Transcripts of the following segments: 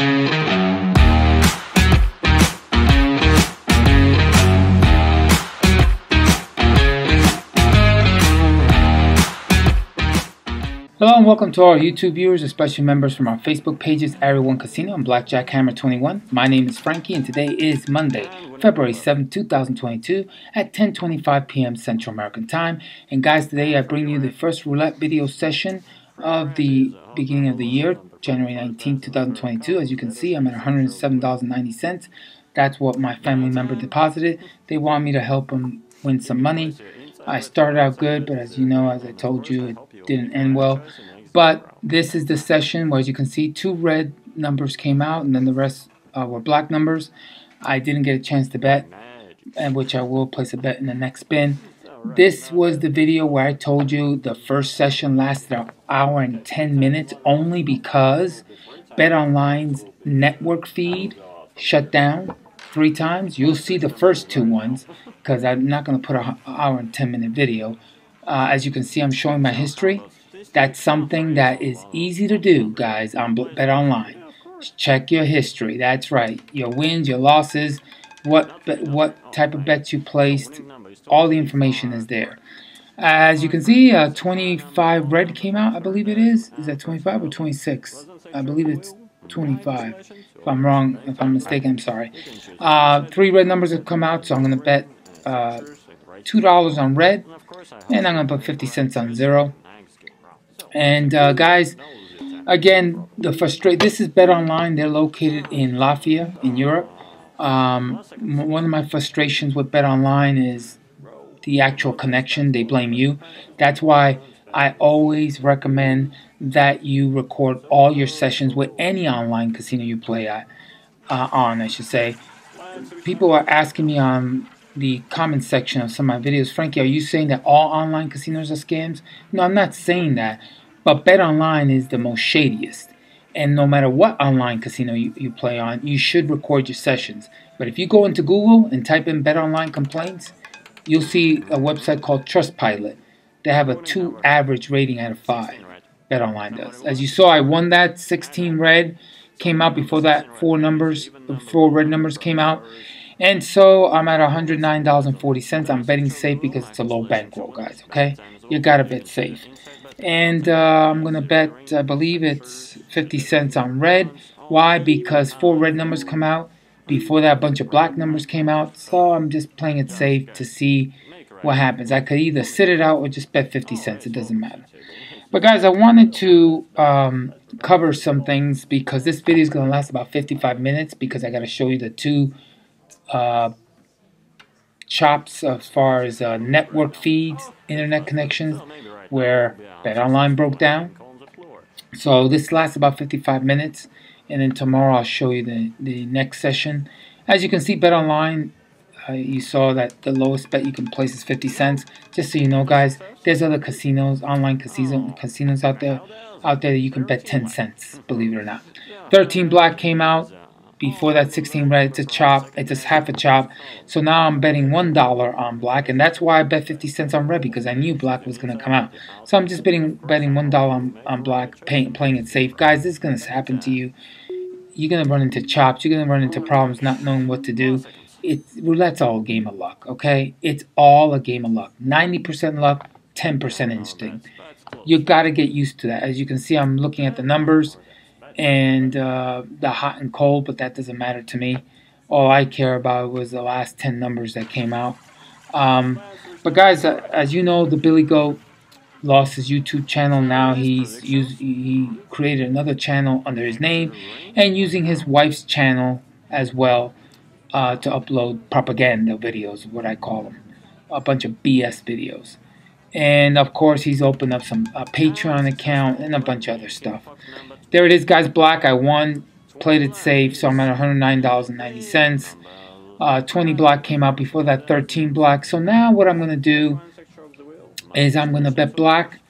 Hello and welcome to our YouTube viewers, especially members from our Facebook pages, 1 Casino and Blackjack Hammer 21. My name is Frankie and today is Monday, February 7, 2022 at 10.25 p.m. Central American Time. And guys, today I bring you the first roulette video session of the beginning of the year, January 19, 2022. As you can see, I'm at $107.90. That's what my family member deposited. They want me to help them win some money. I started out good, but as you know, as I told you, it didn't end well. But this is the session where, as you can see, two red numbers came out, and then the rest uh, were black numbers. I didn't get a chance to bet, and which I will place a bet in the next spin. This was the video where I told you the first session lasted an hour and 10 minutes only because BetOnline's network feed shut down three times. You'll see the first two ones because I'm not going to put an hour and 10 minute video. Uh, as you can see, I'm showing my history. That's something that is easy to do, guys, on Bet Online. Check your history. That's right. Your wins, your losses, what what type of bets you placed. All the information is there. As you can see, uh, 25 red came out, I believe it is. Is that 25 or 26? I believe it's 25. If I'm wrong, if I'm mistaken, I'm sorry. Uh, three red numbers have come out, so I'm going to bet uh, $2 on red, and I'm going to put 50 cents on zero. And uh, guys, again, the frustrate. This is Bet Online. They're located in Latvia, in Europe. Um, one of my frustrations with Bet Online is the actual connection. They blame you. That's why I always recommend that you record all your sessions with any online casino you play at uh, on. I should say. People are asking me on the comment section of some of my videos, Frankie, are you saying that all online casinos are scams? No, I'm not saying that. But Bet Online is the most shadiest. And no matter what online casino you, you play on, you should record your sessions. But if you go into Google and type in Bet Online complaints, you'll see a website called Trustpilot. They have a 2 average rating out of 5. Bet Online does. As you saw, I won that 16 red came out before that four numbers, four red numbers came out. And so I'm at $109.40. I'm betting safe because it's a low bankroll, guys, okay? You gotta bet safe. And uh, I'm gonna bet, I believe it's 50 cents on red. Why? Because four red numbers come out. Before that, a bunch of black numbers came out. So I'm just playing it safe to see what happens. I could either sit it out or just bet 50 cents. It doesn't matter. But guys, I wanted to um, cover some things because this video is going to last about 55 minutes because I got to show you the two uh, chops as far as uh, network feeds, internet connections, where BetOnline broke down. So this lasts about 55 minutes, and then tomorrow I'll show you the, the next session. As you can see, BetOnline, uh, you saw that the lowest bet you can place is 50 cents. Just so you know, guys, there's other casinos, online casino, casinos out there, out there that you can bet 10 cents, believe it or not. 13 Black came out before that 16 red, it's a chop, it's a half a chop. So now I'm betting $1 on black, and that's why I bet 50 cents on red, because I knew black was going to come out. So I'm just betting betting $1 on, on black, paying, playing it safe. Guys, this is going to happen to you. You're going to run into chops, you're going to run into problems not knowing what to do. It's, roulette's all a game of luck, okay? It's all a game of luck. 90% luck, 10% instinct. You've got to get used to that. As you can see, I'm looking at the numbers and uh, the hot and cold, but that doesn't matter to me. All I care about was the last 10 numbers that came out. Um, but guys, uh, as you know, the Billy Goat lost his YouTube channel. Now he's used, he created another channel under his name and using his wife's channel as well uh, to upload propaganda videos, what I call them, a bunch of BS videos. And of course, he's opened up some a Patreon account and a bunch of other stuff. There it is, guys. Black. I won. Played it safe, so I'm at $109.90. Uh, 20 black came out before that 13 black. So now what I'm going to do is I'm going to bet black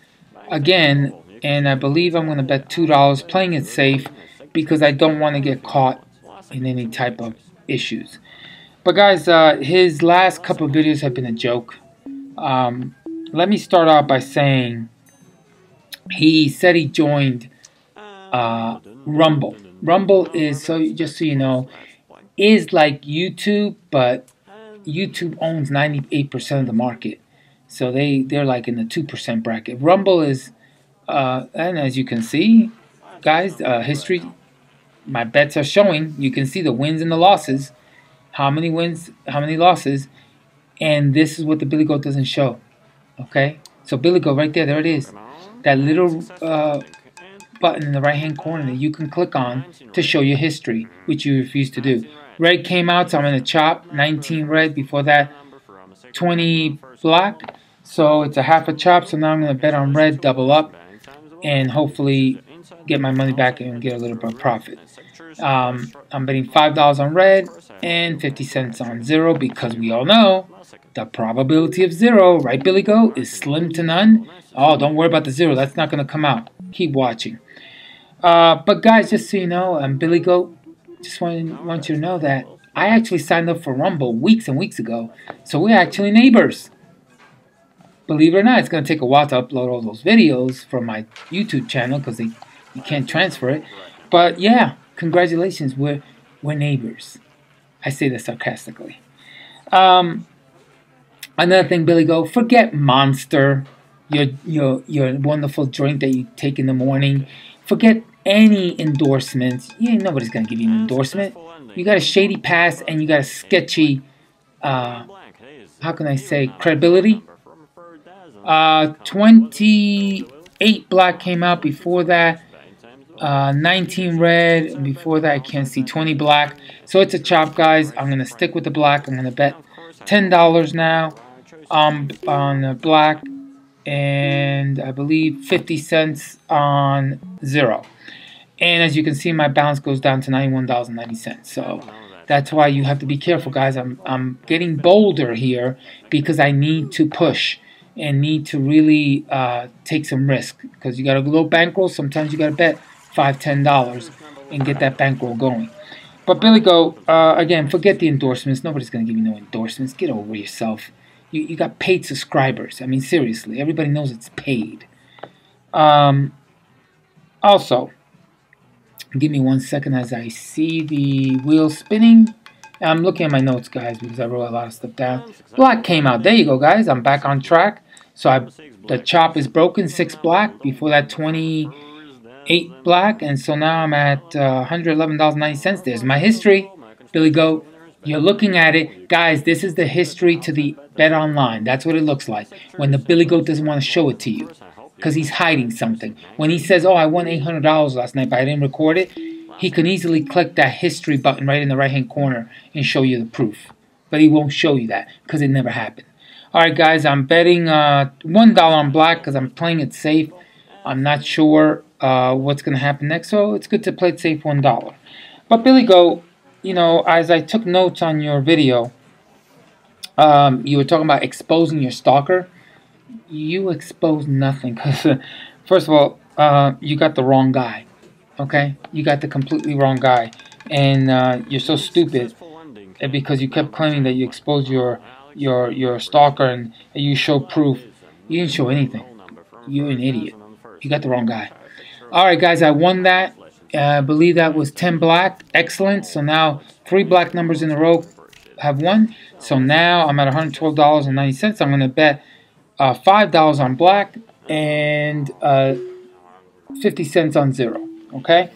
again, and I believe I'm going to bet $2 playing it safe because I don't want to get caught in any type of issues. But guys, uh, his last couple videos have been a joke. Um, let me start out by saying he said he joined uh, Rumble. Rumble is so just so you know is like YouTube, but YouTube owns 98% of the market. So they they're like in the 2% bracket. Rumble is uh, and as you can see, guys, uh, history my bets are showing. You can see the wins and the losses. How many wins, how many losses, and this is what the Billy Goat doesn't show. Okay? So Billy Goat right there, there it is. That little uh, button in the right hand corner that you can click on to show your history, which you refuse to do. Red came out, so I'm going to chop 19 red. Before that, 20 black. So it's a half a chop, so now I'm going to bet on red, double up, and hopefully get my money back and get a little bit of profit. Um, I'm betting $5 on red and 50 cents on zero because we all know the probability of zero, right, Billy Go, is slim to none. Oh, don't worry about the zero. That's not going to come out. Keep watching. Uh, but guys, just so you know, I'm Billy Goat. Just want, want you to know that I actually signed up for Rumble weeks and weeks ago. So we're actually neighbors. Believe it or not, it's going to take a while to upload all those videos from my YouTube channel because you can't transfer it. But yeah, congratulations, we're, we're neighbors. I say this sarcastically. Um, Another thing, Billy Go, forget Monster, your your your wonderful drink that you take in the morning. Forget any endorsements. Yeah, nobody's gonna give you an endorsement. You got a shady past and you got a sketchy. Uh, how can I say credibility? Uh, 28 black came out before that. Uh, 19 red. Before that, I can't see 20 black. So it's a chop, guys. I'm gonna stick with the black. I'm gonna bet $10 now um, on black and I believe 50 cents on zero. And as you can see, my balance goes down to $91.90. So that's why you have to be careful, guys. I'm, I'm getting bolder here because I need to push and need to really uh, take some risk because you got a little bankroll. Sometimes you got to bet five, ten dollars and get that bankroll going. But Billy Go, uh, again, forget the endorsements. Nobody's going to give you no endorsements. Get over yourself. You, you got paid subscribers. I mean, seriously, everybody knows it's paid. Um, also, give me one second as I see the wheel spinning. I'm looking at my notes, guys, because I wrote a lot of stuff down. Black came out. There you go, guys. I'm back on track. So I, the chop is broken, 6 black. Before that, 28 black. And so now I'm at uh, $111.90. There's my history. Billy Goat. You're looking at it. Guys, this is the history to the Bet Online. That's what it looks like. When the Billy Goat doesn't want to show it to you. Because he's hiding something. When he says, oh, I won $800 last night, but I didn't record it, he can easily click that history button right in the right-hand corner and show you the proof. But he won't show you that because it never happened. Alright, guys, I'm betting uh, $1 on black because I'm playing it safe. I'm not sure uh, what's going to happen next, so it's good to play it safe $1. But Billy Go, you know, as I took notes on your video, um, you were talking about exposing your stalker. You expose nothing because, first of all, uh, you got the wrong guy. Okay, you got the completely wrong guy, and uh, you're so stupid because you kept claiming that you exposed your your your stalker and you show proof. You didn't show anything. You're an idiot. You got the wrong guy. All right, guys, I won that. Uh, I believe that was 10 black. Excellent. So now three black numbers in a row have won. So now I'm at $112.90. I'm going to bet uh, $5 on black and uh, 50 cents on zero. Okay?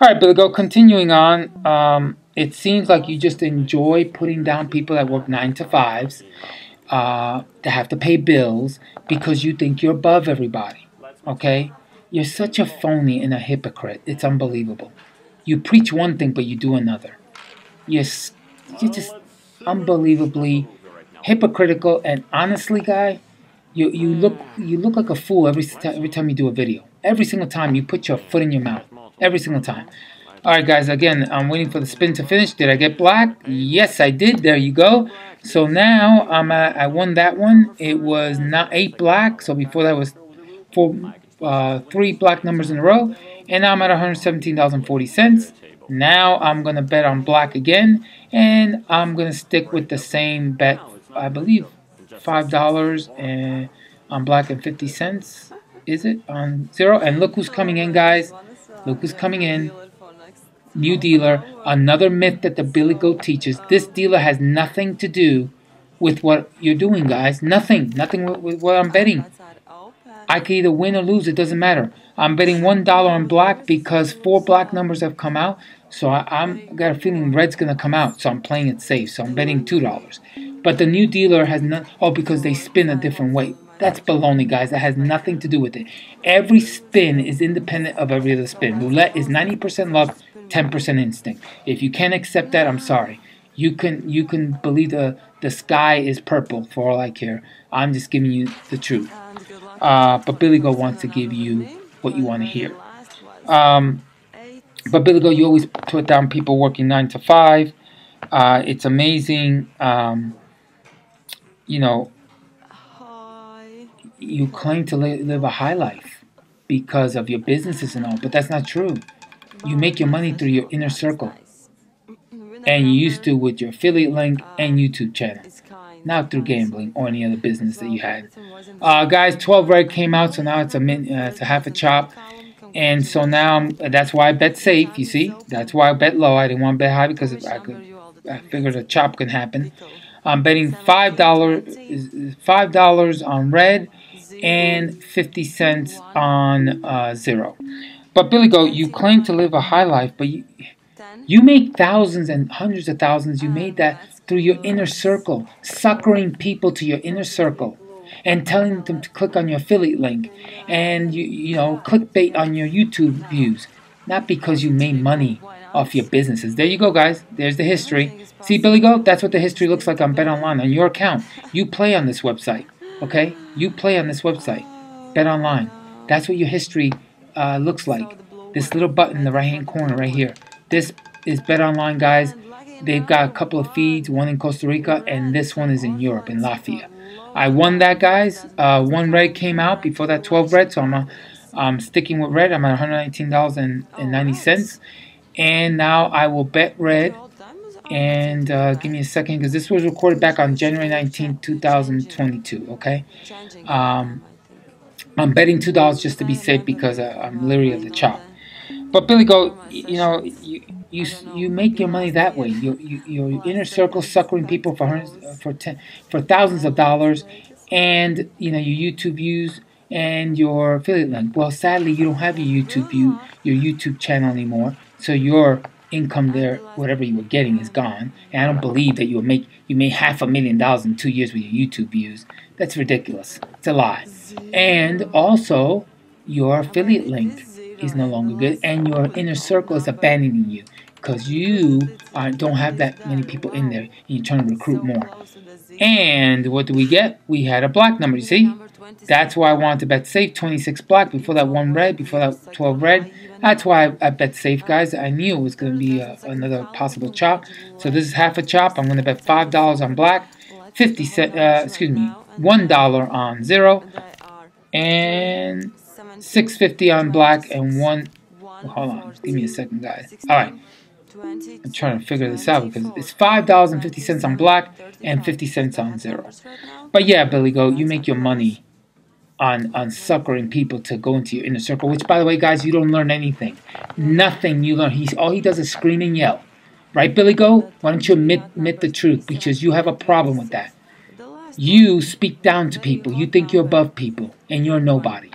All right, Billy Go. Continuing on, um, it seems like you just enjoy putting down people that work 9 to 5s uh, that have to pay bills because you think you're above everybody. Okay? You're such a phony and a hypocrite. It's unbelievable. You preach one thing, but you do another. You're, you're just unbelievably hypocritical and honestly, guy, you you look you look like a fool every every time you do a video. Every single time you put your foot in your mouth. Every single time. All right, guys. Again, I'm waiting for the spin to finish. Did I get black? Yes, I did. There you go. So now I'm at, I won that one. It was not eight black. So before that was four, uh, three black numbers in a row, and now I'm at 117.40 cents. Now I'm gonna bet on black again, and I'm gonna stick with the same bet. I believe five dollars and on black and 50 cents. Is it on zero? And look who's coming in, guys. Look who's coming in. New dealer, another myth that the Billy Goat teaches. This dealer has nothing to do with what you're doing, guys. Nothing. Nothing with, what I'm betting. I can either win or lose. It doesn't matter. I'm betting one dollar on black because four black numbers have come out. So I, am got a feeling red's gonna come out. So I'm playing it safe. So I'm betting two dollars. But the new dealer has none. Oh, because they spin a different way. That's baloney, guys. That has nothing to do with it. Every spin is independent of every other spin. Roulette is 90% luck, 10% instinct. If you can't accept that, I'm sorry. You can you can believe the the sky is purple for all I care. I'm just giving you the truth. Uh, but Billy Goat wants to give you what you want to hear. Um, but Billy Goat, you always put down people working nine to five. Uh, it's amazing. Um, you know, you claim to li live a high life because of your businesses and all, but that's not true. You make your money through your inner circle. And you used to with your affiliate link and YouTube channel not through gambling or any other business that you had. Uh, guys, 12 red came out, so now it's a min, uh, it's a half a chop. And so now I'm, that's why I bet safe, you see? That's why I bet low. I didn't want to bet high because I, could, I figured a chop can happen. I'm betting $5, $5 on red and 50 cents on uh, zero. But Billy Goat, you claim to live a high life, but you, you make thousands and hundreds of thousands. You made that through your inner circle, suckering people to your inner circle and telling them to click on your affiliate link and you you know clickbait on your YouTube views not because you made money off your businesses. There you go guys. There's the history. See Billy Goat? That's what the history looks like on Bet Online on your account. You play on this website. Okay? You play on this website. Bet Online. That's what your history uh, looks like. This little button in the right hand corner right here. This is Bet Online guys. They've got a couple of feeds, one in Costa Rica, and this one is in Europe, in Latvia. I won that, guys. Uh, one red came out before that 12 red, so I'm, uh, I'm sticking with red. I'm at $119.90. And now I will bet red. And uh, give me a second, because this was recorded back on January 19, 2022, okay? Um, I'm betting $2 just to be safe because uh, I'm leery of the chop. But Billy Goat, you know, you, you you make your money that way. You, you your inner circle suckering people for hundreds, for ten, for thousands of dollars, and you know your YouTube views and your affiliate link. Well, sadly, you don't have your YouTube view, your YouTube channel anymore. So your income there, whatever you were getting, is gone. And I don't believe that you will make you made half a million dollars in two years with your YouTube views. That's ridiculous. It's a lie. And also, your affiliate link is no longer good, and your inner circle is abandoning you because you uh, don't have that many people in there you're trying to recruit more. And what do we get? We had a black number, you see? That's why I wanted to bet safe 26 black before that one red, before that 12 red. That's why I, I bet safe, guys. I knew it was going to be a, uh, another possible chop. So this is half a chop. I'm going to bet $5 on black, 50 cent, uh, excuse me, $1 on zero, and 650 on black, and one, well, hold on, give me a second, guys. All right. I'm trying to figure this out because it's five dollars and fifty cents on black and fifty cents on zero. But yeah, Billy Goat, you make your money on on suckering people to go into your inner circle. Which, by the way, guys, you don't learn anything. Nothing you learn. He's all he does is scream and yell. Right, Billy Goat? Why don't you admit admit the truth? Because you have a problem with that. You speak down to people. You think you're above people, and you're nobody.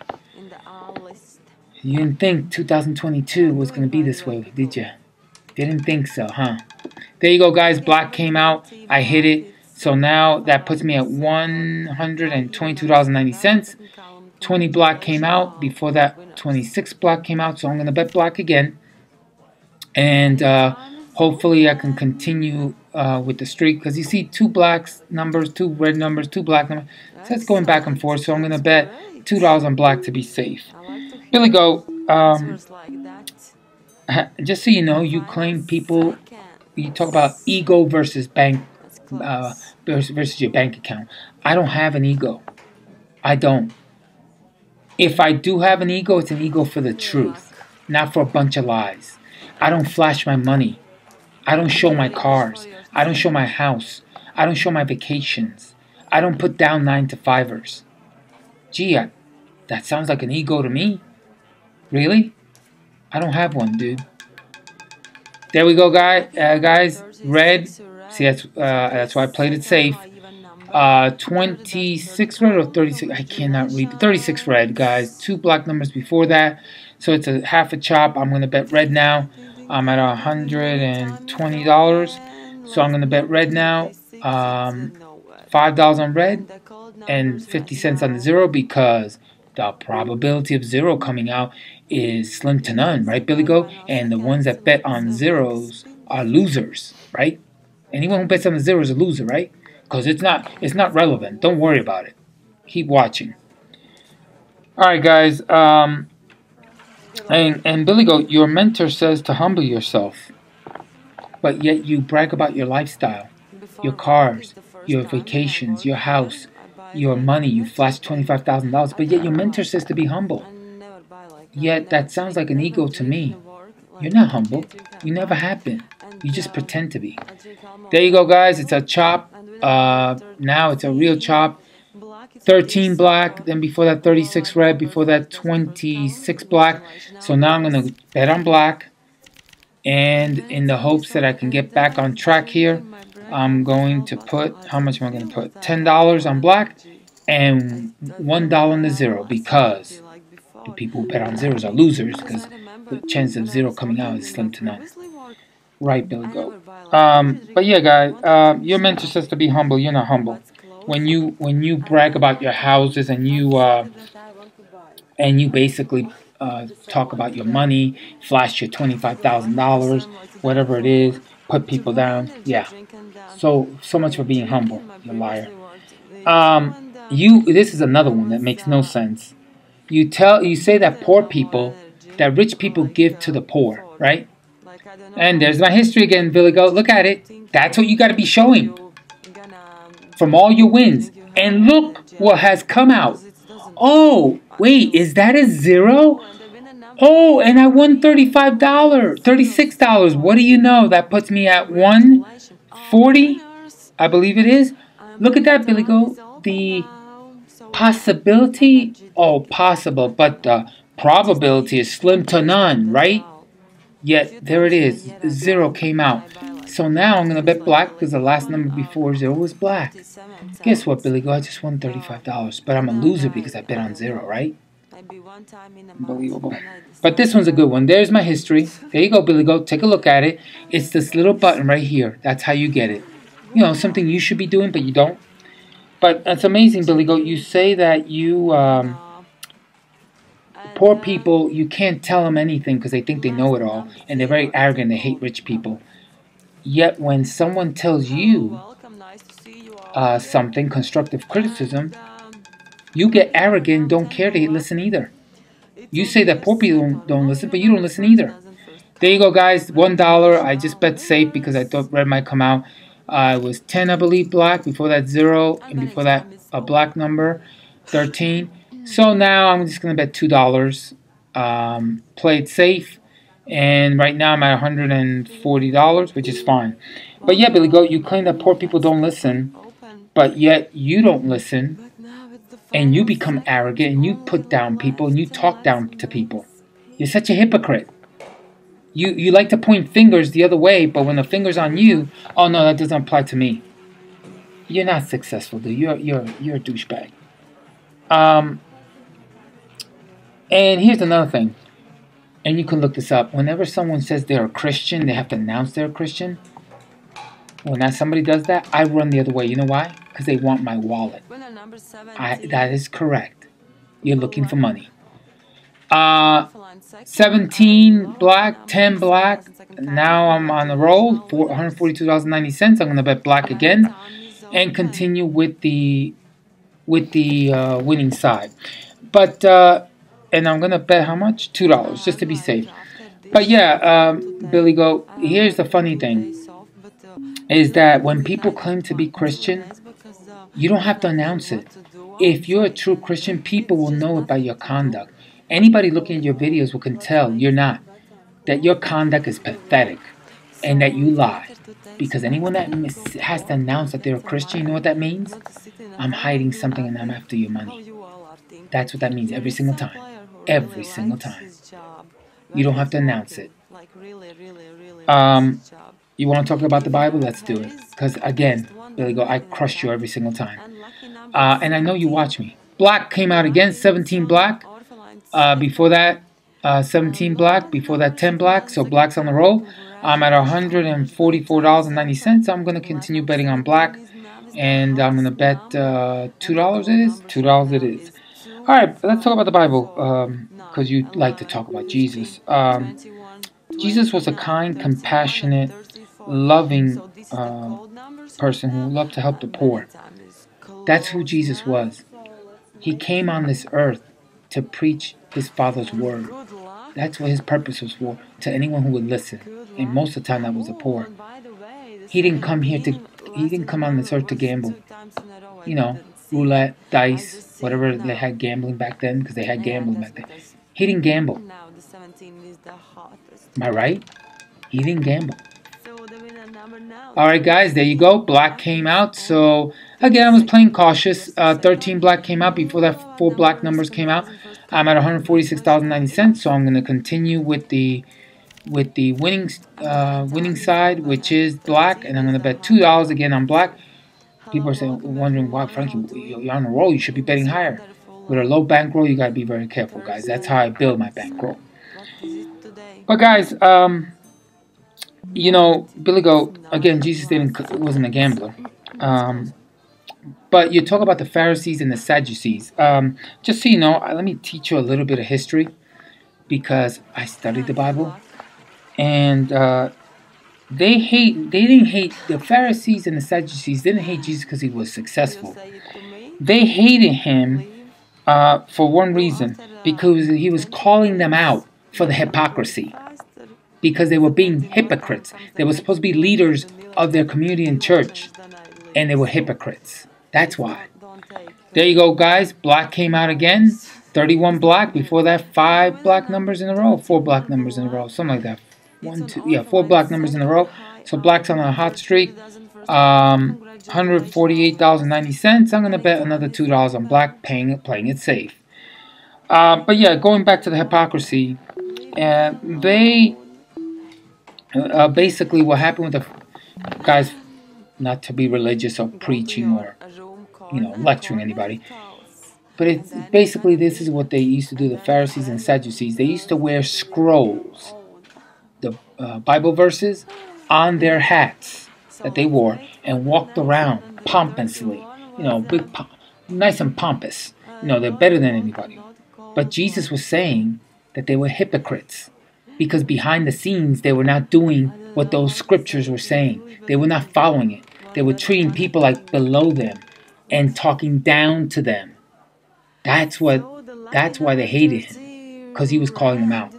You didn't think 2022 was going to be this way, did you? Didn't think so, huh? There you go, guys. Black came out. I hit it. So now that puts me at $122.90. 20 black came out. Before that, 26 black came out. So I'm going to bet black again. And uh, hopefully I can continue uh, with the streak. Because you see two blacks numbers, two red numbers, two black numbers. So it's going back and forth. So I'm going to bet $2 on black to be safe. Billy Goat. Um, just so you know, you claim people, you talk about ego versus bank, uh, versus your bank account. I don't have an ego. I don't. If I do have an ego, it's an ego for the truth, not for a bunch of lies. I don't flash my money. I don't show my cars. I don't show my house. I don't show my vacations. I don't put down nine to fivers. Gee, I, that sounds like an ego to me. Really? I don't have one, dude. There we go, guys. Uh, guys, red. See, that's uh, that's why I played it safe. Uh, 26 red or 36? I cannot read. 36 red, guys. Two black numbers before that. So it's a half a chop. I'm going to bet red now. I'm at $120. So I'm going to bet red now. Um, $5 on red and 50 cents on the zero because the probability of zero coming out is slim to none, right, Billy Go? And the ones that bet on zeros are losers, right? Anyone who bets on the zero is a loser, right? Because it's not it's not relevant. Don't worry about it. Keep watching. All right, guys. Um, and and Billy Go, your mentor says to humble yourself, but yet you brag about your lifestyle, your cars, your vacations, your house, your money. You flash twenty five thousand dollars, but yet your mentor says to be humble. Yet that sounds like an ego to me. You're not humble. You never have been. You just pretend to be. There you go, guys. It's a chop. Uh, now it's a real chop. 13 black, then before that 36 red, before that 26 black. So now I'm going to bet on black. And in the hopes that I can get back on track here, I'm going to put, how much am I going to put? $10 on black and $1 on the zero because the people who bet on zeros are losers because the chance of zero coming out is slim to none. Right, Billy Goat. Um, but yeah, guys, uh, your mentor says to be humble. You're not humble. When you when you brag about your houses and you uh, and you basically uh, talk about your money, flash your twenty five thousand dollars, whatever it is, put people down. Yeah. So so much for being humble, you liar. Um, you. This is another one that makes no sense. You tell you say that poor people, that rich people give to the poor, right? And there's my history again, Billy Goat. Look at it. That's what you got to be showing from all your wins. And look what has come out. Oh, wait, is that a zero? Oh, and I won $35, $36. What do you know? That puts me at 140, I believe it is. Look at that, Billy Goat. The possibility, oh, possible, but the probability is slim to none, right? Yet, there it is. Zero came out. So now I'm going to bet black because the last number before zero was black. Guess what, Billy Go? I just won $35. But I'm a loser because I bet on zero, right? Unbelievable. But this one's a good one. There's my history. There you go, Billy Go. Take a look at it. It's this little button right here. That's how you get it. You know, something you should be doing, but you don't. But it's amazing, Billy Goat. You say that you... Um, Poor people, you can't tell them anything because they think they know it all, and they're very arrogant. They hate rich people. Yet when someone tells you uh, something, constructive criticism, you get arrogant don't care to listen either. You say that poor people don't, don't listen, but you don't listen either. There you go, guys. One dollar. I just bet safe because I thought red might come out. Uh, it was 10, I believe, black. Before that, zero. And before that, a black number, 13. So now I'm just going to bet $2. Um, play it safe. And right now I'm at $140, which is fine. But yeah, Billy Goat, you claim that poor people don't listen. But yet you don't listen. And you become arrogant and you put down people and you talk down to people. You're such a hypocrite. You, you like to point fingers the other way, but when the finger's on you, oh no, that doesn't apply to me. You're not successful, dude. You're, you're, you're a douchebag. Um, and here's another thing, and you can look this up. Whenever someone says they're a Christian, they have to announce they're a Christian. When that somebody does that, I run the other way. You know why? Because they want my wallet. I, that is correct. You're looking for money. Uh, 17 black, 10 black. Now I'm on the roll. $142.90. I'm going to bet black again and continue with the with the uh, winning side. But uh, and I'm gonna bet how much? Two dollars, just to be safe. But yeah, um, Billy Go. Here's the funny thing: is that when people claim to be Christian, you don't have to announce it. If you're a true Christian, people will know it by your conduct. Anybody looking at your videos will can tell you're not. That your conduct is pathetic, and that you lie. Because anyone that has to announce that they're a Christian, you know what that means? I'm hiding something and I'm after your money. That's what that means every single time every single time. You don't have to announce it. Um, you want to talk about the Bible? Let's do it. Because again, Billy Go, I crushed you every single time. Uh, and I know you watch me. Black came out again, 17 black. Uh, before that, uh, 17 black. Before that, 10 black. So black's on the roll. I'm at $144.90. I'm going to continue betting on black. And I'm going to bet uh, $2 it is. $2 it is. All right, let's talk about the Bible. Because um, you like to talk about Jesus. Um, Jesus was a kind, compassionate, loving uh, person who loved to help the poor. That's who Jesus was. He came on this earth to preach his Father's word. That's what his purpose was for, to anyone who would listen. And most of the time that was the poor. He didn't come here to, he didn't come on this earth to gamble. You know, roulette, dice, whatever they had gambling back then, because they had gambling back then. He didn't gamble. Am I right? He didn't gamble. Alright guys, there you go. Black came out. So again, I was playing cautious. Uh, 13 black came out before that four black numbers came out. I'm at 146.90 so I'm going to continue with the with the winning uh, winning side, which is black, and I'm going to bet two dollars again on black. People are saying, wondering why, Frankie, you're on a roll. You should be betting higher. With a low bankroll, you got to be very careful, guys. That's how I build my bankroll. But guys, um, you know, Billy Goat again. Jesus didn't wasn't a gambler. Um, but you talk about the Pharisees and the Sadducees. Um, just so you know, let me teach you a little bit of history because I studied the Bible, and uh, they hate. They didn't hate the Pharisees and the Sadducees. Didn't hate Jesus because he was successful. They hated him uh, for one reason because he was calling them out for the hypocrisy because they were being hypocrites. They were supposed to be leaders of their community and church, and they were hypocrites. That's why. There you go, guys. Black came out again. 31 black. Before that, five black numbers in a row. Four black numbers in a row. Something like that. One, two, yeah, four black numbers in a row. So black's on a hot streak. Um, $148.90. I'm going to bet another $2 on black, paying playing it safe. Uh, but yeah, going back to the hypocrisy, uh, they uh, basically what happened with the guys, not to be religious or preaching or you know lecturing anybody, but it's basically this is what they used to do. The Pharisees and Sadducees they used to wear scrolls, the uh, Bible verses, on their hats that they wore and walked around pompously, you know, big, nice and pompous. You know, they're better than anybody. But Jesus was saying that they were hypocrites because behind the scenes they were not doing what those scriptures were saying. They were not following it. They were treating people like below them and talking down to them. That's what that's why they hated him because he was calling them out.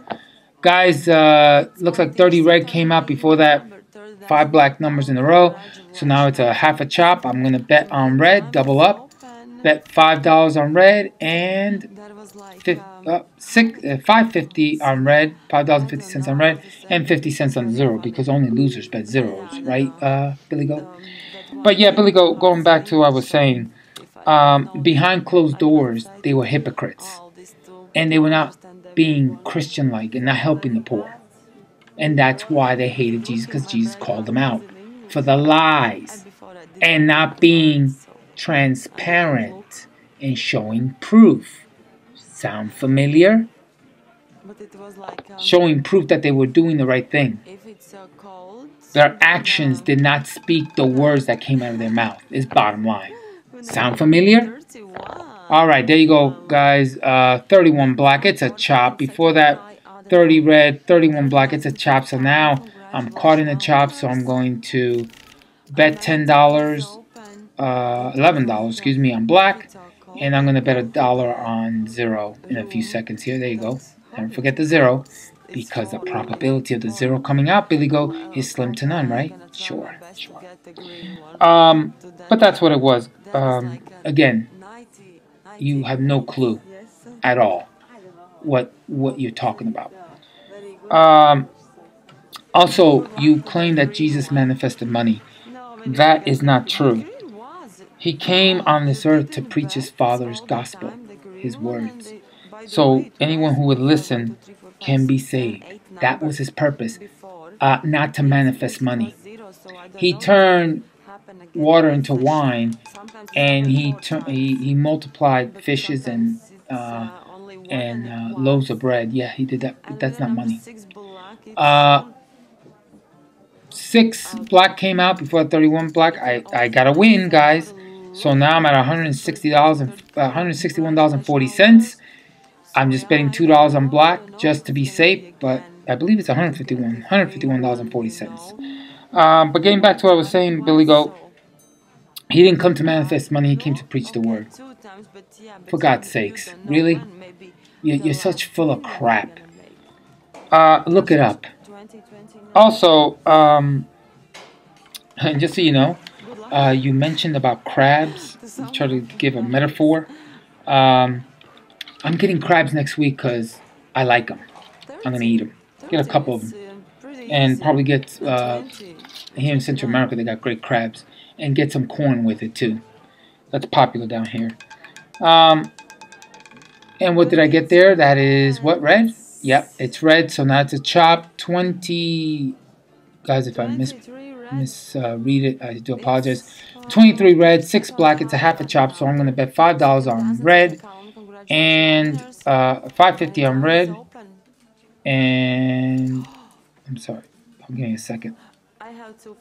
Guys, uh, looks like 30 red came out before that. Five black numbers in a row. So now it's a half a chop. I'm going to bet on red, double up. Bet $5 on red and uh, six, uh, 550 on red, $5.50 on red, and 50 cents on zero because only losers bet zeros, right, uh, Billy Go? But yeah, Billy Go, going back to what I was saying, um, behind closed doors, they were hypocrites. And they were not being Christian like and not helping the poor. And that's why they hated Jesus because Jesus called them out for the lies and not being transparent and showing proof. Sound familiar? Like, um, Showing proof that they were doing the right thing. Their actions did not speak the words that came out of their mouth, is bottom line. Sound familiar? Alright, there you go, guys. Uh, 31 black, it's a chop. Before that, 30 red, 31 black, it's a chop. So now I'm caught in a chop, so I'm going to bet $10, uh, $11, excuse me, on black. And I'm going to bet a dollar on zero in a few seconds here. There you go. Don't forget the zero. Because the probability of the zero coming out, Billy Go, is slim to none, right? Sure, sure. Um, but that's what it was. Um, again, you have no clue at all what what you're talking about. Um, also, you claim that Jesus manifested money. That is not true. He came on this earth to preach his Father's gospel, his words. So anyone who would listen can be saved. That was his purpose. uh, not to manifest money. He turned water into wine, and he he, he multiplied fishes and uh, and uh, loaves of bread. Yeah, he did that. But that's not money. Uh, six black came out before 31 black. I I got a win, guys. So now I'm at 160 dollars and 161 dollars and 40 cents. I'm just betting two dollars on black just to be safe, but I believe it's 151 151 dollars and 40 cents. Um, but getting back to what I was saying, Billy Goat, he didn't come to manifest money. He came to preach the word. For God's sakes, really? You're, you're such full of crap. Uh, look it up. Also, um, just so you know, uh, you mentioned about crabs. You try to give a metaphor. Um, I'm getting crabs next week because I like them. I'm going to eat them. Get a couple of them. And probably get, uh, here in Central America, they got great crabs. And get some corn with it too. That's popular down here. Um, and what did I get there? That is what, red? Yep, it's red. So now it's a chop. 20, guys, if I miss misread uh, it, I do apologize. 23 red, 6 black. It's a half a chop, so I'm going to bet $5 on red and uh, 550 on red. And I'm sorry, I'll give me a second.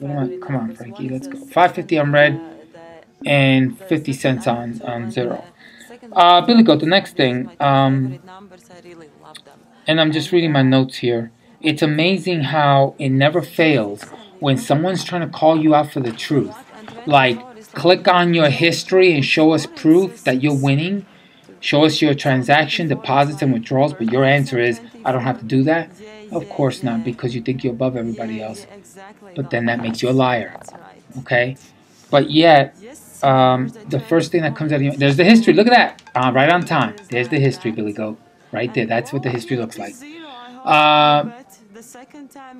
On, come on, Frankie, let's go. 550 on red and 50 cents on on zero. Uh, Billy Goat, the next thing, um, and I'm just reading my notes here. It's amazing how it never fails when someone's trying to call you out for the truth. Like, click on your history and show us proof that you're winning. Show us your transaction, deposits, and withdrawals, but your answer is, I don't have to do that? Of course not, because you think you're above everybody else. But then that makes you a liar. Okay? But yet, um, the first thing that comes out of you, there's the history. Look at that. Uh, right on time. There's the history, Billy Goat. Right there. That's what the history looks like. Uh,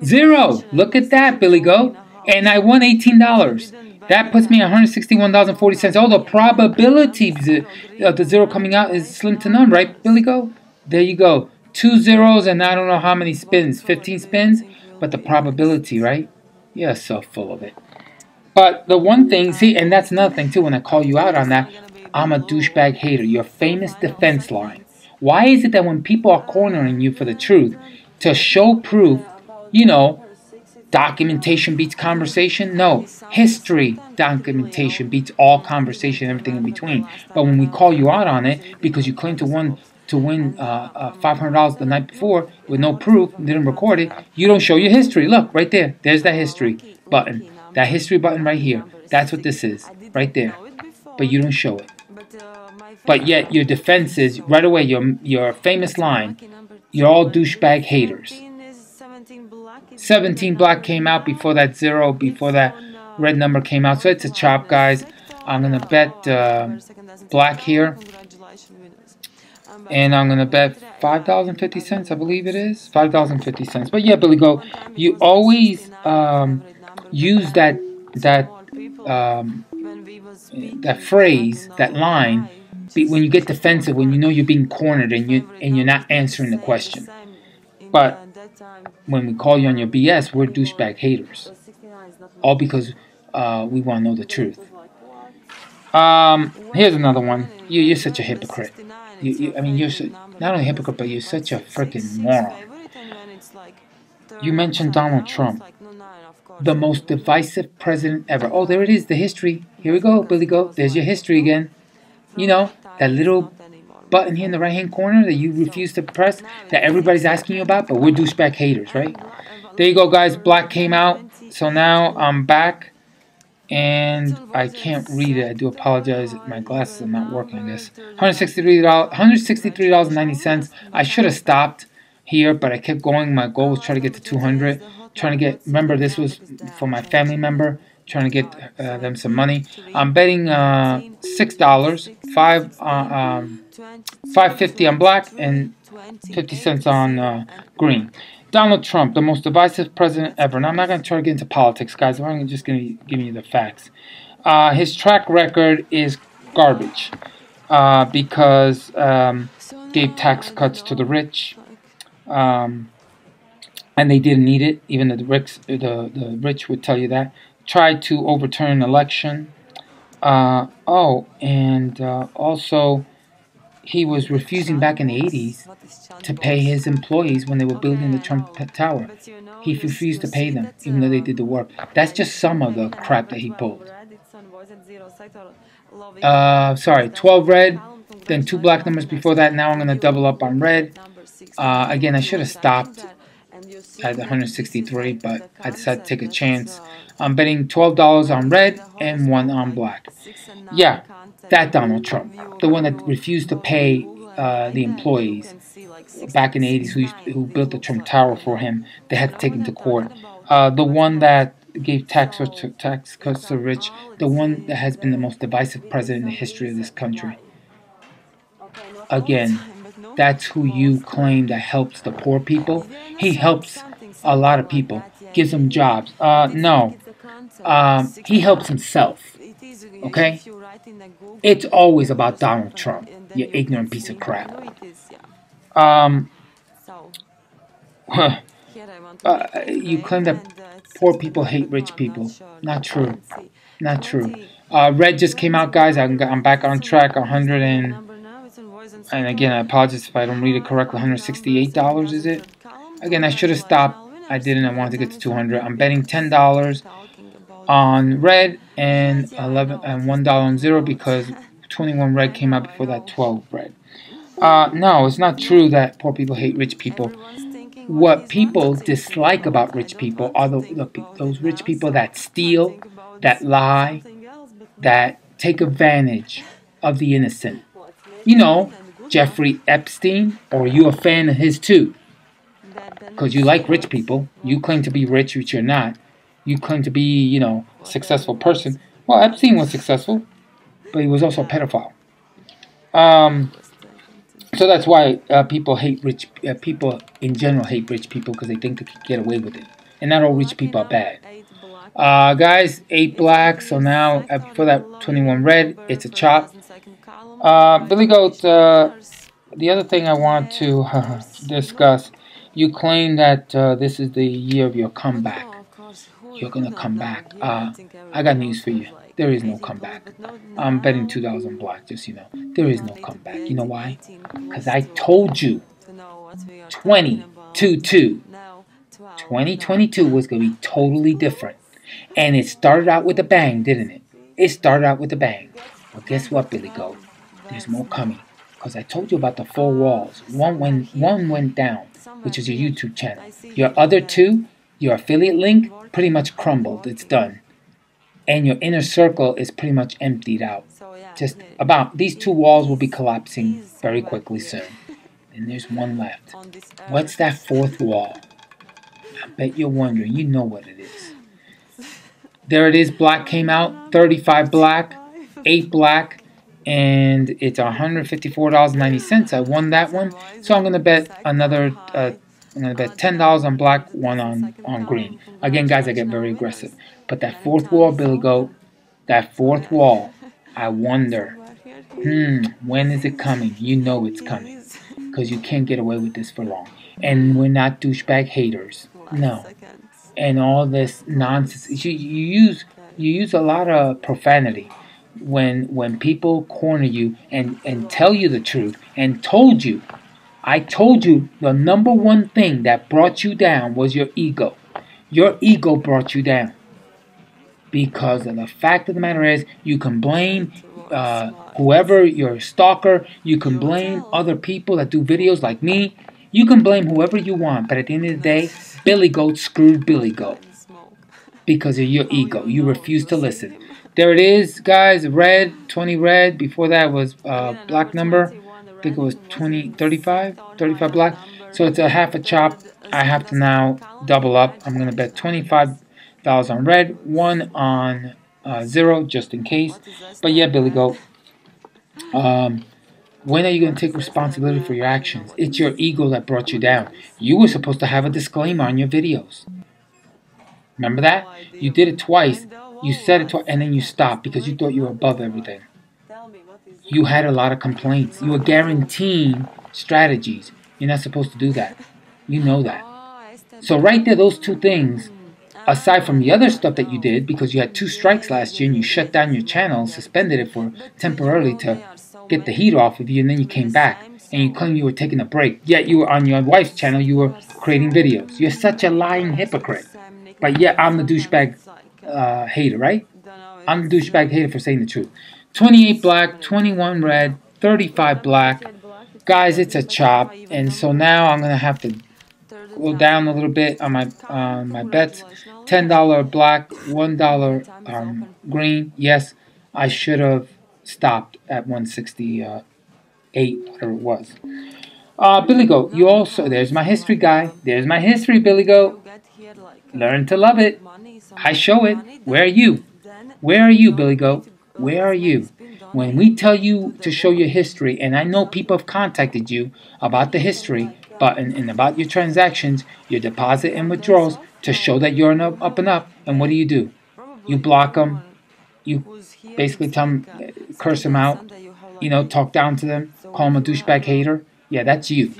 zero. Look at that, Billy Goat. And I won $18. That puts me at $161.40. Oh, the probability uh, of the zero coming out is slim to none, right, Billy Goat? There you go. Two zeros and I don't know how many spins. 15 spins? But the probability, right? You're so full of it. But the one thing, see, and that's another thing too, when I call you out on that, I'm a douchebag hater. Your famous defense line. Why is it that when people are cornering you for the truth, to show proof, you know, documentation beats conversation? No. History documentation beats all conversation, everything in between. But when we call you out on it because you claim to win to win uh, uh, $500 the night before with no proof, didn't record it, you don't show your history. Look, right there. There's that history button. That history button right here. That's what this is. Right there. But you don't show it. But yet your defense is right away your your famous line. You're all douchebag haters. 17 black came out before that zero, before that red number came out. So it's a chop, guys. I'm gonna bet uh, black here, and I'm bet dollars and fifty cents. I believe it is five dollars and fifty cents. But yeah, Billy Go, you always um, use that that um, that phrase, that line when you get defensive, when you know you're being cornered and you and you're not answering the question. But when we call you on your BS, we're douchebag haters, all because uh, we want to know the truth. Um, here's another one. You, you're such a hypocrite. You, you, I mean, you're not only a hypocrite, but you're such a freaking moron. You mentioned Donald Trump, the most divisive president ever. Oh, there it is, the history. Here we go, Billy Go. There's your history again. You know, that little button here in the right hand corner that you refuse to press that everybody's asking you about, but we're douchebag haters, right? There you go, guys. Black came out. So now I'm back and I can't read it. I do apologize. My glasses are not working, I guess. $163, $163.90. I should have stopped here, but I kept going. My goal was try to get to 200 Trying to get, remember, this was for my family member trying to get uh, them some money. I'm betting uh, six dollars, five uh, um, five fifty on black and fifty cents on uh, green. Donald Trump, the most divisive president ever. Now I'm not going to try to get into politics, guys. I'm just going to give you the facts. Uh, his track record is garbage uh, because um, gave tax cuts to the rich. Um, and they didn't need it. Even the rich, the the rich would tell you that. Tried to overturn an election. Uh, oh, and uh, also he was refusing back in the 80s to pay his employees when they were building the Trump Tower. He refused to pay them, even though they did the work. That's just some of the crap that he pulled. Uh, sorry, 12 red, then two black numbers before that. Now I'm going to double up on red. Uh, again, I should have stopped at 163, but I decided to take a chance. I'm betting $12 on red and 1 on black. Yeah, that Donald Trump, the one that refused to pay uh, the employees back in the 80s who, who built the Trump Tower for him, they had to take him to court. Uh, the one that gave tax to, tax cuts to rich, the one that has been the most divisive president in the history of this country. Again, that's who you claim that helps the poor people. He helps a lot of people, gives them jobs. Uh, no, um, he helps himself. Okay? It's always about Donald Trump, you ignorant piece of crap. Um, uh, you claim that poor people hate rich people. Not true. Not true. Uh, Red just came out, guys. I'm, I'm back on track. 100 and and again, I apologize if I don't read it correctly. $168 is it? Again, I should have stopped. I didn't. I wanted to get to 200. I'm betting $10 on red and 11 and $1 on zero because 21 red came out before that 12 red. Uh, no, it's not true that poor people hate rich people. What people dislike about rich people are the, the, those rich people that steal, that lie, that take advantage of the innocent. You know, Jeffrey Epstein, or are you a fan of his too? Because you like rich people. You claim to be rich, which you're not. You claim to be, you know, a successful person. Well, Epstein was successful, but he was also a pedophile. Um, so that's why uh, people hate rich uh, people in general hate rich people because they think they can get away with it. And not all rich people are bad. Uh, guys, 8 black, so now uh, for that 21 red, it's a chop. Uh, Billy Goat, uh, the other thing I want to discuss, you claim that uh, this is the year of your comeback. You're going to come back. Uh, I got news for you. There is no comeback. I'm betting $2 on black, just you know. There is no comeback. You know why? Because I told you 22 2. 2022 was going to be totally different. And it started out with a bang, didn't it? It started out with a bang. Well, guess what, Billy Goat? There's more coming. Because I told you about the four walls. One went, one went down, which is your YouTube channel. Your other two, your affiliate link, pretty much crumbled. It's done. And your inner circle is pretty much emptied out. Just about these two walls will be collapsing very quickly soon. And there's one left. What's that fourth wall? I bet you're wondering. You know what it is. There it is. Black came out. 35 black, 8 black, and it's $154.90. I won that one, so I'm gonna bet another. Uh, I'm gonna bet ten dollars on black, one on on green. Again, guys, I get very aggressive. But that fourth wall, Billy Goat, that fourth wall, I wonder. Hmm, when is it coming? You know it's coming, because you can't get away with this for long. And we're not douchebag haters. No. And all this nonsense. You, you use you use a lot of profanity when when people corner you and and tell you the truth and told you I told you the number one thing that brought you down was your ego. Your ego brought you down. Because of the fact of the matter is, you can blame uh, whoever your stalker, you can blame other people that do videos like me, you can blame whoever you want, but at the end of the day, Billy Goat screwed Billy Goat. Because of your ego. You refuse to listen. There it is, guys. Red, 20 red. Before that was uh, black number. I think it was 20, 35, 35 black. So it's a half a chop. I have to now double up. I'm going to bet $25 on red, one on uh, zero, just in case. But yeah, Billy Goat. Um, when are you going to take responsibility for your actions? It's your ego that brought you down. You were supposed to have a disclaimer on your videos. Remember that? You did it twice. You said it twice, and then you stopped because you thought you were above everything. You had a lot of complaints. You were guaranteeing strategies. You're not supposed to do that. You know that. So right there, those two things, aside from the other stuff that you did, because you had two strikes last year and you shut down your channel, suspended it for temporarily to get the heat off of you, and then you came back and you claimed you were taking a break. Yet you were on your wife's channel, you were creating videos. You're such a lying hypocrite. But yet I'm the douchebag uh, hater, right? I'm the douchebag hater for saying the truth. 28 black, 21 red, 35 black. Guys, it's a chop. And so now I'm going to have to go down a little bit on my uh, my bets. $10 black, $1 um, green. Yes, I should have stopped at 168, whatever it was. Uh, Billy Goat, you also, there's my history guy. There's my history, Billy Goat. Learn to love it. I show it. Where are you? Where are you, Billy Goat? Where are you? When we tell you to show your history, and I know people have contacted you about the history button and about your transactions, your deposit and withdrawals to show that you're up and up, and what do you do? You block them. You basically tell them, curse them out, you know, talk down to them, call them a douchebag hater. Yeah, that's you.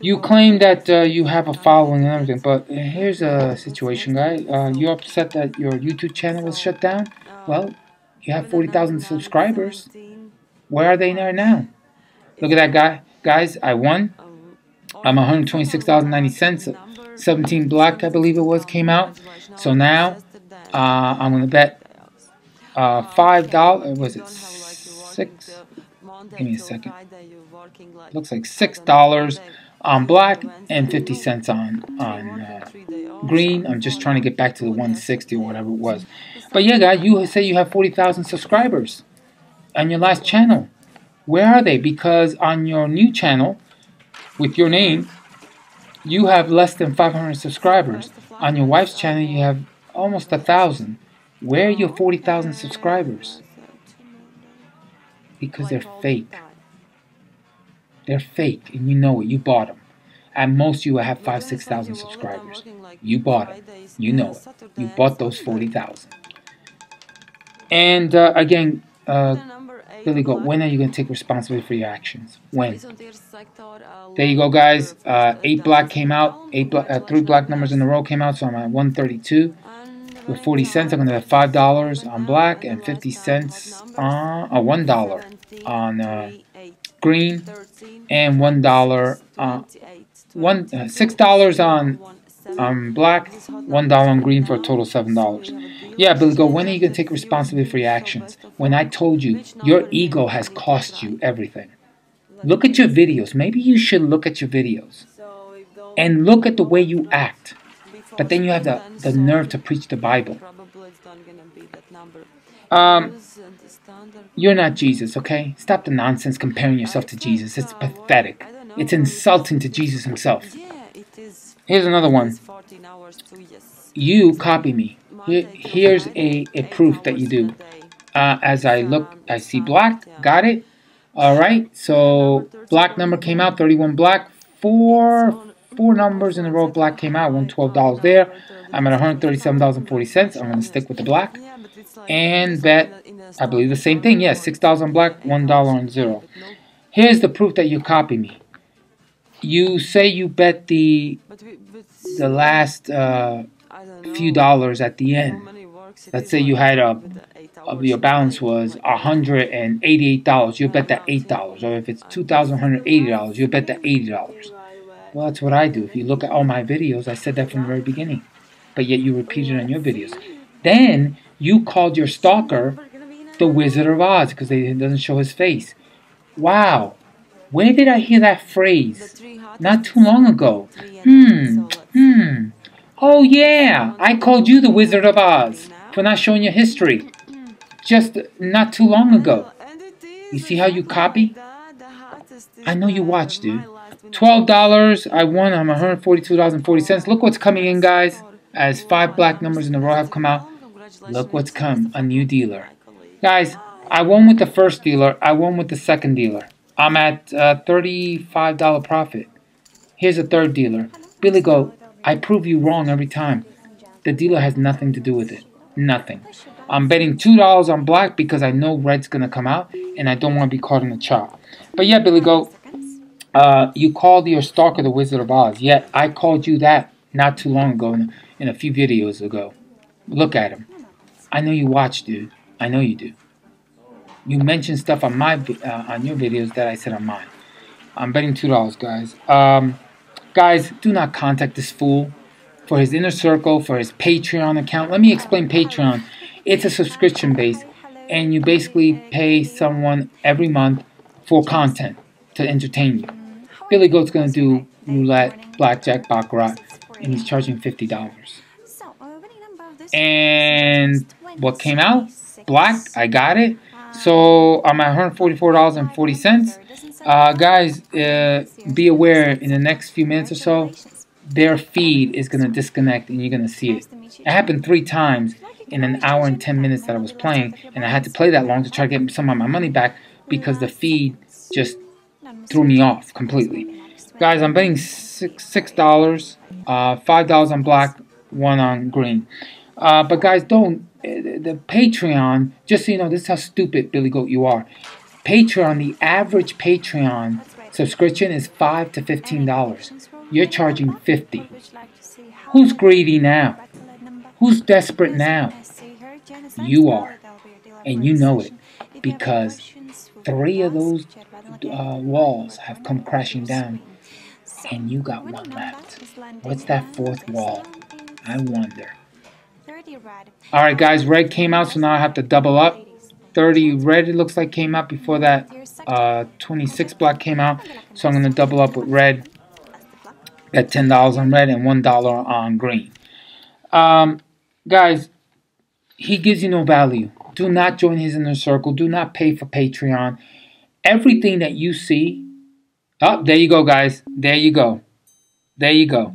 You claim that uh, you have a following and everything, but here's a situation, guy. Uh, you're upset that your YouTube channel was shut down? Well, you have 40,000 subscribers. Where are they now? Look at that guy. Guys, I won. I'm 126,090 cents. 17 Black, I believe it was, came out. So now uh, I'm going to bet uh, $5. Was it 6 Give me a second. Looks like $6 on black and 50 cents on, on uh, green. I'm just trying to get back to the 160 or whatever it was. But yeah, guys, you say you have 40,000 subscribers on your last channel. Where are they? Because on your new channel, with your name, you have less than 500 subscribers. On your wife's channel, you have almost a thousand. Where are your 40,000 subscribers? Because they're fake. They're fake, and you know it. You bought them. At most, you will have five, six thousand subscribers. You bought them. You know it. You bought those forty thousand. And uh, again, uh, Billy Goat, when are you going to take responsibility for your actions? When? There you go, guys. Uh, eight black came out. Eight black, uh, three black numbers in a row came out, so I'm at 132 with 40 cents. I'm going to have five dollars on black and 50 cents on uh, one dollar on uh, green and one dollar uh, one uh, six dollars on um, black, one dollar on green for a total seven dollars. Yeah, Billy Goat, when are you gonna take responsibility for your actions? When I told you your ego has cost you everything. Look at your videos. Maybe you should look at your videos and look at the way you act. But then you have the, the nerve to preach the Bible. Um, you're not Jesus, okay? Stop the nonsense comparing yourself to Jesus. It's pathetic. It's insulting to Jesus himself. Here's another one. You copy me. here's a, a proof that you do. Uh, as I look, I see black. Got it? All right. So black number came out, 31 black. Four four numbers in a row black came out, Won twelve dollars there. I'm at $137.40. I'm going to stick with the black. And bet, I believe the same thing. Yes, $6 on black, $1 on zero. Here's the proof that you copy me. You say you bet the the last uh, few dollars at the end. Let's say you had a, of your balance was $188. You bet that $8. Or if it's $2,180, you bet that $80. Well, that's what I do. If you look at all my videos, I said that from the very beginning. But yet you repeat it on your videos. Then you called your stalker the Wizard of Oz because it doesn't show his face. Wow. Where did I hear that phrase? Not too long ago. Hmm. Hmm. Oh, yeah. I called you the Wizard of Oz for not showing your history. Just not too long ago. You see how you copy? I know you watch, dude. $12. I won. I'm $142.40. Look what's coming in, guys. As five black numbers in a row have come out. Look what's come. A new dealer. Guys, I won with the first dealer. I won with the second dealer. I'm at uh, $35 profit. Here's a third dealer. Billy Goat, I prove you wrong every time. The dealer has nothing to do with it. Nothing. I'm betting $2 on black because I know red's going to come out and I don't want to be caught in the chop. But yeah, Billy Goat, Uh, you called your stalker the Wizard of Oz. Yet I called you that not too long ago in, in a few videos ago. Look at him. I know you watch, dude. I know you do. You mentioned stuff on my uh, on your videos that I said on mine. I'm betting two dollars, guys. Um, guys, do not contact this fool for his inner circle, for his Patreon account. Let me explain Patreon. It's a subscription base, and you basically pay someone every month for content to entertain you. Billy Goat's gonna do roulette, blackjack, baccarat, and he's charging fifty dollars. And what came out? Black. I got it. So I'm at $144.40. Uh, guys, uh, be aware in the next few minutes or so, their feed is going to disconnect and you're going to see it. It happened three times in an hour and 10 minutes that I was playing, and I had to play that long to try to get some of my money back because the feed just threw me off completely. Guys, I'm betting six dollars, uh, five dollars on black, one on green. Uh, but guys, don't the Patreon. Just so you know, this is how stupid Billy Goat you are. Patreon, the average Patreon subscription is five to fifteen dollars. You're charging fifty. Who's greedy now? Who's desperate now? You are, and you know it, because three of those uh, walls have come crashing down, and you got one left. What's that fourth wall? I wonder. Alright guys, red came out, so now I have to double up. 30 red it looks like came out before that uh, 26 block came out. So I'm going to double up with red. At $10 on red and $1 on green. Um, guys, he gives you no value. Do not join his inner circle. Do not pay for Patreon. Everything that you see. Oh, there you go, guys. There you go. There you go.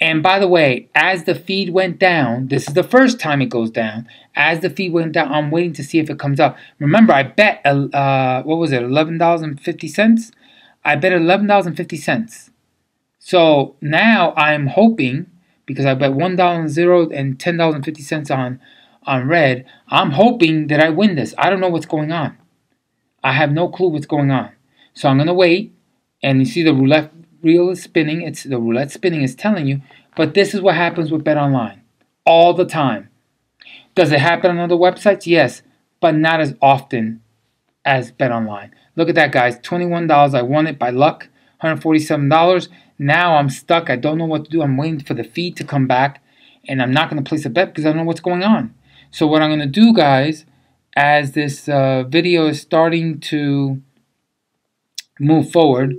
And by the way, as the feed went down, this is the first time it goes down. As the feed went down, I'm waiting to see if it comes up. Remember, I bet, uh, uh what was it, $11.50? I bet $11.50. So now I'm hoping, because I bet $1 on and $10.50 on, on red, I'm hoping that I win this. I don't know what's going on. I have no clue what's going on. So I'm going to wait. And you see the roulette reel is spinning. It's the roulette spinning is telling you. But this is what happens with BetOnline all the time. Does it happen on other websites? Yes, but not as often as BetOnline. Look at that, guys. $21. I won it by luck. $147. Now I'm stuck. I don't know what to do. I'm waiting for the feed to come back. And I'm not going to place a bet because I don't know what's going on. So what I'm going to do, guys, as this uh, video is starting to move forward,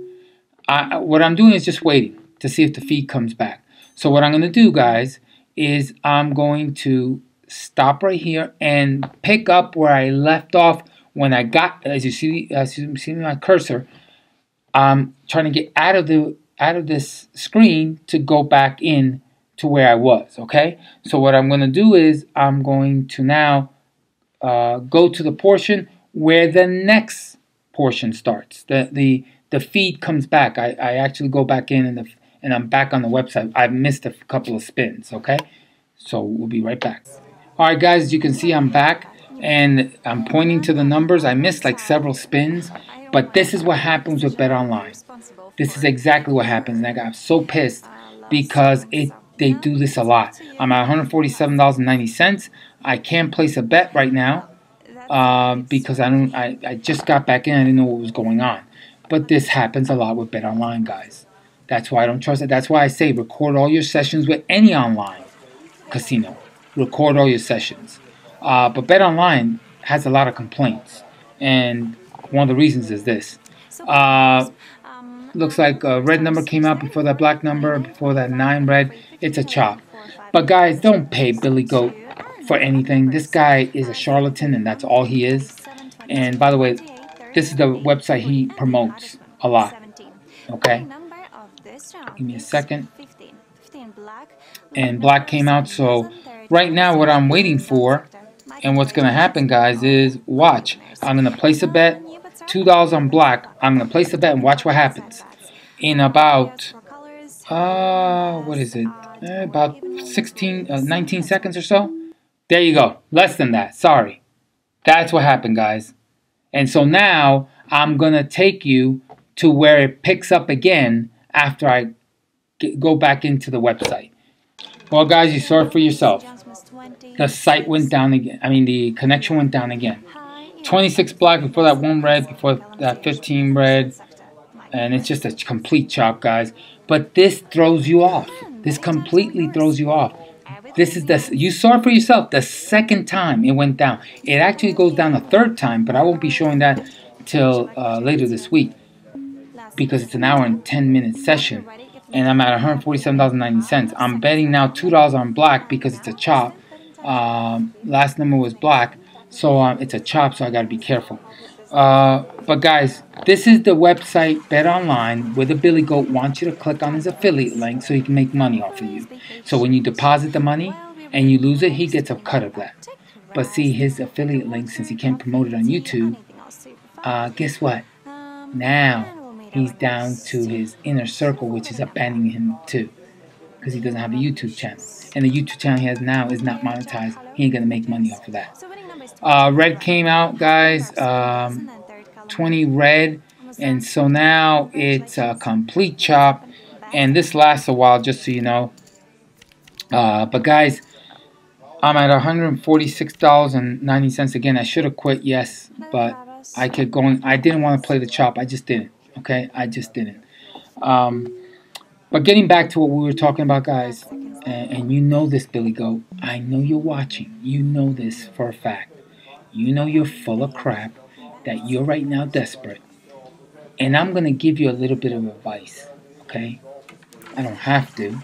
I, what I'm doing is just waiting to see if the feed comes back. So what I'm going to do, guys, is I'm going to stop right here and pick up where I left off when I got, as you see, as you see my cursor, I'm trying to get out of the out of this screen to go back in to where I was. Okay. So what I'm going to do is I'm going to now uh, go to the portion where the next portion starts. The the the feed comes back. I, I actually go back in and, the, and I'm back on the website. I've missed a couple of spins, okay? So we'll be right back. All right, guys, you can see I'm back and I'm pointing to the numbers. I missed like several spins, but this is what happens with BetOnline. This is exactly what happens. And I got so pissed because it they do this a lot. I'm at $147.90. I can't place a bet right now uh, because I don't. I, I just got back in. I didn't know what was going on. But this happens a lot with BetOnline, guys. That's why I don't trust it. That's why I say record all your sessions with any online casino. Record all your sessions. Uh, but BetOnline has a lot of complaints, and one of the reasons is this. Uh, looks like a red number came out before that black number, before that nine red. It's a chop. But guys, don't pay Billy Goat for anything. This guy is a charlatan, and that's all he is. And by the way, this is the website he promotes a lot. Okay? Give me a second. And black came out, so right now what I'm waiting for and what's going to happen, guys, is watch. I'm going to place a bet, $2 on black. I'm going to place a bet and watch what happens. In about, uh, what is it? Uh, about 16, uh, 19 seconds or so. There you go. Less than that. Sorry. That's what happened, guys. And so now I'm going to take you to where it picks up again after I get, go back into the website. Well, guys, you saw it for yourself. The site went down again. I mean, the connection went down again. 26 black before that one red, before that 15 red. And it's just a complete chop, guys. But this throws you off. This completely throws you off. This is the you saw it for yourself. The second time it went down. It actually goes down a third time, but I won't be showing that till uh, later this week because it's an hour and 10 minute session and I'm at $147.90. I'm betting now $2 on black because it's a chop. Um, last number was black, so um, it's a chop, so I gotta be careful. Uh, but guys, this is the website BetOnline where the Billy Goat wants you to click on his affiliate link so he can make money off of you. So when you deposit the money and you lose it, he gets a cut of that. But see, his affiliate link, since he can't promote it on YouTube, uh, guess what? Now he's down to his inner circle, which is abandoning him too, because he doesn't have a YouTube channel, and the YouTube channel he has now is not monetized. He ain't gonna make money off of that. Uh, red came out, guys. Um, 20 red, and so now it's a complete chop, and this lasts a while, just so you know. Uh, but guys, I'm at $146.90 again. I should have quit, yes, but I kept going. I didn't want to play the chop. I just didn't. Okay, I just didn't. Um, but getting back to what we were talking about, guys, and, and you know this, Billy Goat. I know you're watching. You know this for a fact. You know you're full of crap, that you're right now desperate. And I'm going to give you a little bit of advice, okay? I don't have to,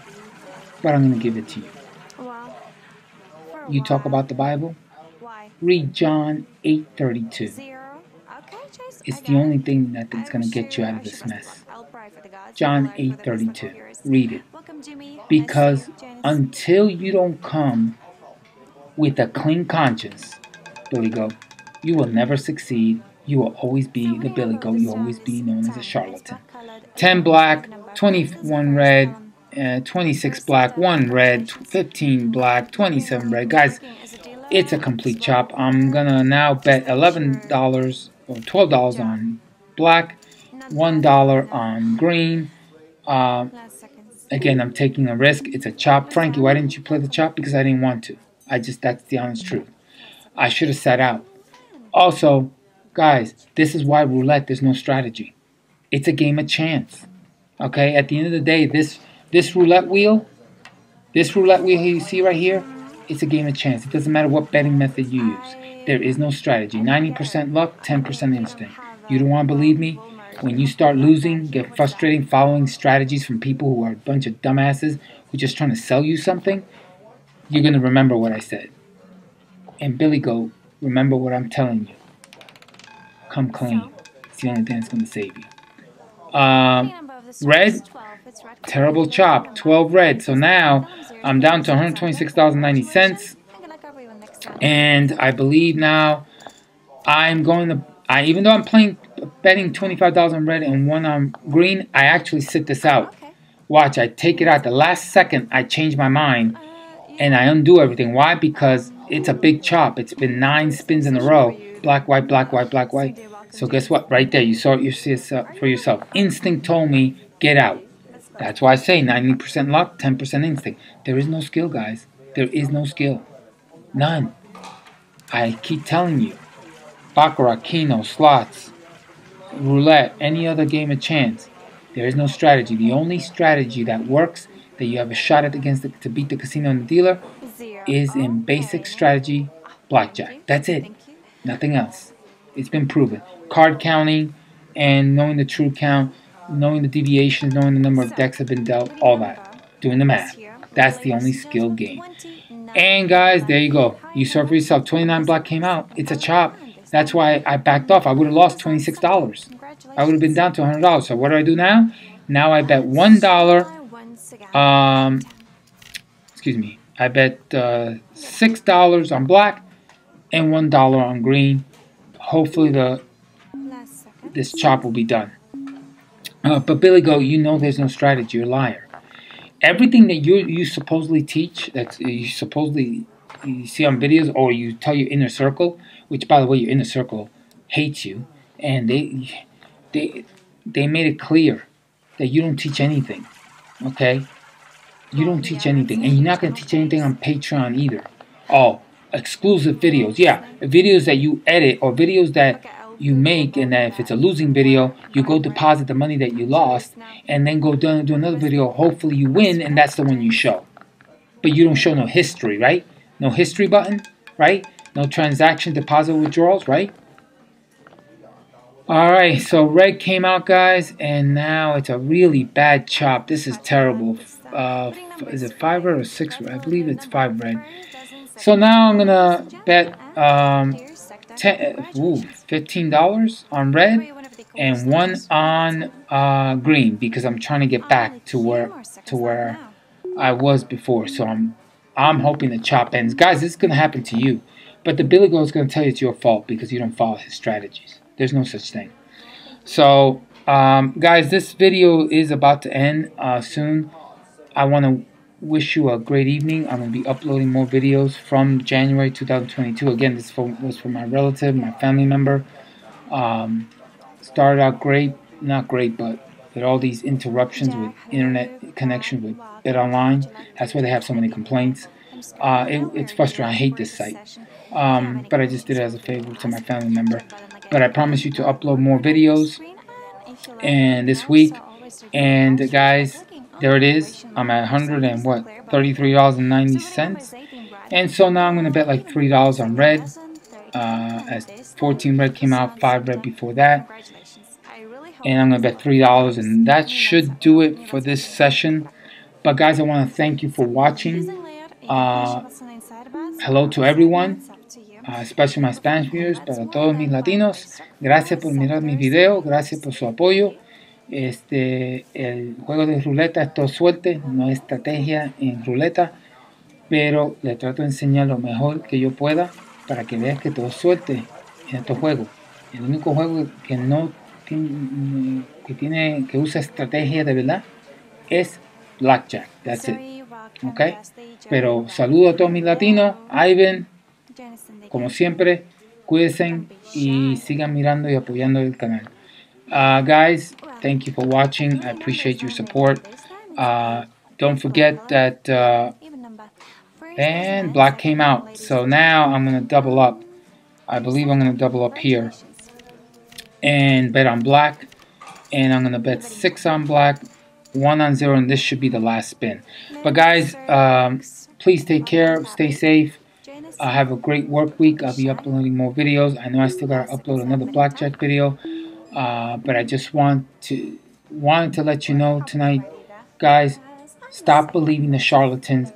but I'm going to give it to you. You talk about the Bible? Why? Read John 8:32. It's the only thing that is going to get you out of this mess. John 8:32. Read it. Because until you don't come with a clean conscience, Billy Goat, you will never succeed. You will always be the Billy Goat. You'll always be known as a charlatan. 10 black, 21 red, uh, 26 black, 1 red, 15 black, 27 red. Guys, it's a complete chop. I'm going to now bet $11 or $12 on black, $1 on green. Uh, again, I'm taking a risk. It's a chop. Frankie, why didn't you play the chop? Because I didn't want to. I just, that's the honest truth. I should have sat out. Also, guys, this is why roulette, there's no strategy. It's a game of chance. Okay, at the end of the day, this this roulette wheel, this roulette wheel you see right here, it's a game of chance. It doesn't matter what betting method you use. There is no strategy. 90% luck, 10% instinct. You don't want to believe me? When you start losing, get frustrated following strategies from people who are a bunch of dumbasses who are just trying to sell you something, you're going to remember what I said. And Billy Goat, remember what I'm telling you. Come clean. It's the only thing that's going to save you. Um, red, terrible chop, 12 red. So now I'm down to $126.90. And I believe now I'm going to, I even though I'm playing, betting $25 on red and one on green, I actually sit this out. Watch, I take it out. The last second, I change my mind and I undo everything. Why? Because it's a big chop. It's been nine spins in a row. Black, white, black, white, black, white. So guess what? Right there, you saw it you see it for yourself. Instinct told me, get out. That's why I say 90% luck, 10% instinct. There is no skill, guys. There is no skill. None. I keep telling you. Baccarat, Keno, slots, roulette, any other game of chance. There is no strategy. The only strategy that works, that you have a shot at against the, to beat the casino and the dealer, is in basic strategy blackjack. That's it. Nothing else. It's been proven. Card counting and knowing the true count, knowing the deviations, knowing the number of decks have been dealt, all that. Doing the math. That's the only skill game. And guys, there you go. You saw for yourself. 29 black came out. It's a chop. That's why I backed off. I would have lost $26. I would have been down to $100. So what do I do now? Now I bet $1. Um, excuse me. I bet uh, $6 on black and $1 on green. Hopefully the this chop will be done. Uh, but Billy Goat, you know there's no strategy. You're a liar everything that you you supposedly teach, that you supposedly you see on videos, or you tell your inner circle, which by the way, your inner circle hates you, and they they they made it clear that you don't teach anything. Okay? You don't teach anything. And you're not going to teach anything on Patreon either. Oh, exclusive videos. Yeah, videos that you edit or videos that you make and that if it's a losing video, you go deposit the money that you lost and then go do, do another video. Hopefully you win and that's the one you show. But you don't show no history, right? No history button, right? No transaction deposit withdrawals, right? Alright, so red came out, guys, and now it's a really bad chop. This is terrible. Uh, is it five red or six red? I believe it's five red. So now I'm gonna bet um, ten, ooh, $15 on red and one on uh, green because I'm trying to get back to where to where I was before. So I'm I'm hoping the chop ends. Guys, this is gonna happen to you. But the Billy Goat is gonna tell you it's your fault because you don't follow his strategies. There's no such thing. So um, guys, this video is about to end uh, soon. I want to wish you a great evening. I'm going to be uploading more videos from January 2022. Again, this was for my relative, my family member. Um, started out great, not great, but with all these interruptions with internet connection with BetOnline. That's why they have so many complaints. Uh, it, it's frustrating. I hate this site. Um, but I just did it as a favor to my family member. But I promise you to upload more videos and this week. And guys, there it is. I'm at 100 and what? $33.90. And so now I'm going to bet like $3 on red. Uh, as 14 red came out, 5 red before that. And I'm going to bet $3 and that should do it for this session. But guys, I want to thank you for watching. Uh, hello to everyone. Uh, especially my Spanish viewers, para todos mis latinos, gracias por mirar mi video, gracias por su apoyo. Este, el juego de ruleta es todo suerte, no es estrategia en ruleta, pero le trato de enseñar lo mejor que yo pueda para que veas que todo es suerte en estos juegos. El único juego que no tiene, que tiene, que usa estrategia de verdad es Blackjack. That's it. ¿Ok? Pero saludo a todos mis latinos. Ivan, como siempre, cuídense y sigan mirando y apoyando el canal. Uh, guys, thank you for watching. I appreciate your support. Uh, don't forget that uh, and black came out. So now I'm going to double up. I believe I'm going to double up here and bet on black. And I'm going to bet 6 on black, 1 on 0, and this should be the last spin. But guys, um, please take care, stay safe. Uh, have a great work week. I'll be uploading more videos. I know I still got to upload another blackjack video. Uh, but I just want to wanted to let you know tonight, guys. Stop believing the charlatans.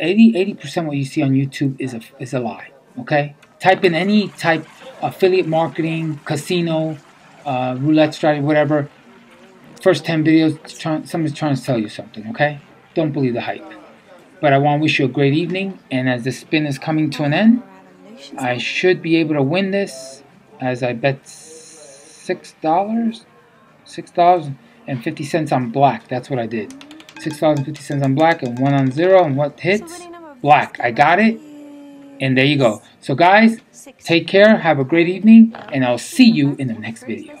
80 percent what you see on YouTube is a is a lie. Okay, type in any type affiliate marketing, casino, uh, roulette strategy, whatever. First 10 videos, try, somebody's trying to sell you something. Okay, don't believe the hype. But I want to wish you a great evening. And as the spin is coming to an end, I should be able to win this as I bet six dollars, six dollars and fifty cents on black. That's what I did. Six dollars and fifty cents on black and one on zero. And what hits? Black. I got it. And there you go. So guys, take care. Have a great evening, and I'll see you in the next video.